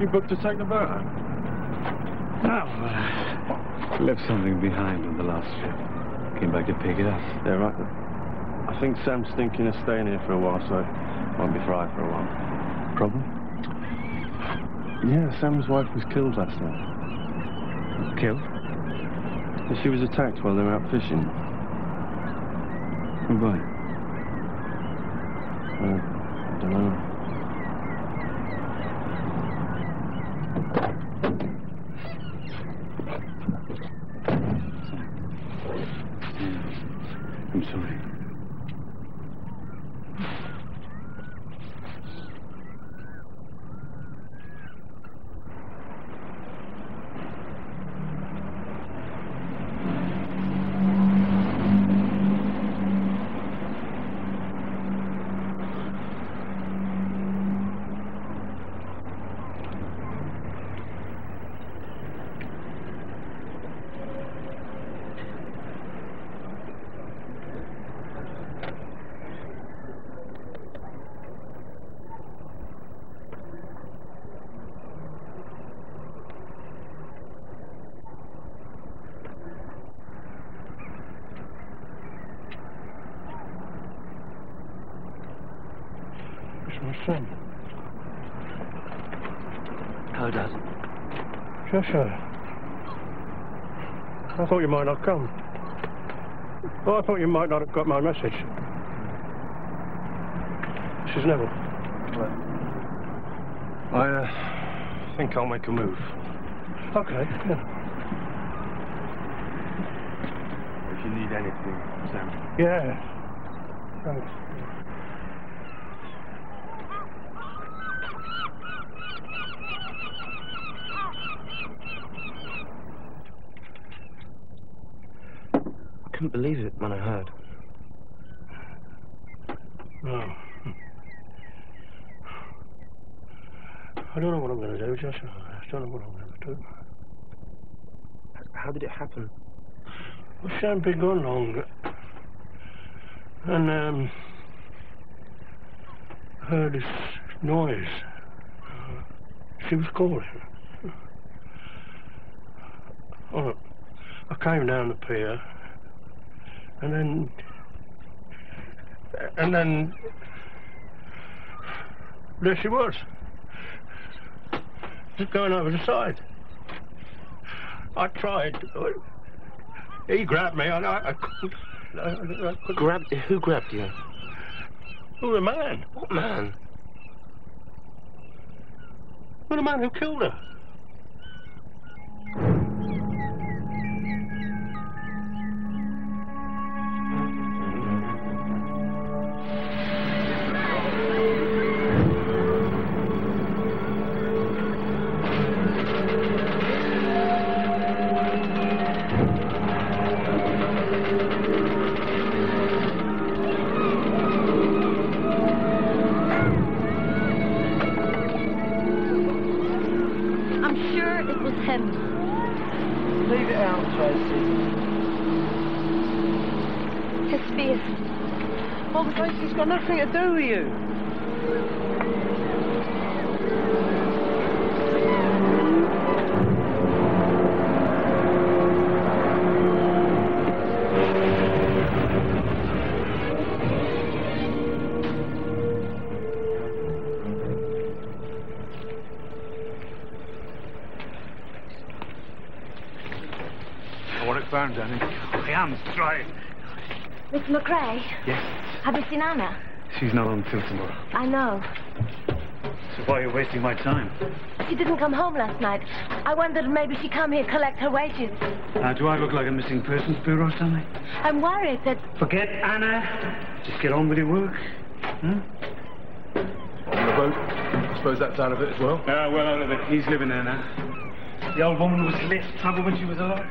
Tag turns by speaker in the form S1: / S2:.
S1: You booked to take the boat out?
S2: No, uh, left something behind on the last trip. Came back to pick it up.
S1: Yeah, right. I think Sam's thinking of staying here for a while, so won't be fried for a while.
S2: Problem?
S1: Yeah, Sam's wife was killed last night.
S2: Killed?
S1: She was attacked while they were out fishing.
S2: Who by?
S1: I don't know.
S2: I'm sorry.
S3: Son.
S2: How does?
S3: Joshua. I thought you might not come. Well, I thought you might not have got my message. Mrs. Neville.
S1: I uh, think I'll make a move.
S3: Okay, yeah.
S1: If you need anything, Sam.
S3: Yeah. Thanks.
S4: Couldn't believe it when I heard.
S3: No. I don't know what I'm going to do, Joshua. I don't know what I'm going to do.
S4: How did it happen?
S3: Well, she hadn't been gone long. And, um, heard this noise. She was calling. Oh, I came down the pier, and then, and then, there she was, just going over the side. I tried. He grabbed me, and I, I couldn't. I, I couldn't.
S4: Grabbed? Who grabbed you?
S3: Who the man?
S4: What man?
S3: Who the man who killed her?
S5: His face.
S6: Oh, the face has got nothing to do with you.
S2: I want it found, Danny. I am trying.
S5: Mr. McRae,
S2: Yes.
S5: have you seen Anna?
S2: She's not on till tomorrow.
S5: I know.
S2: So why are you wasting my time?
S5: She didn't come home last night. I wondered maybe she'd come here collect her wages.
S2: Uh, do I look like a missing persons bureau or something?
S5: I'm worried that
S2: Forget Anna. Just get on with your work. Hmm?
S1: On the boat. I suppose that's out of it as well.
S2: Ah, well out of it. He's living there now. The old woman was less trouble when she was alive.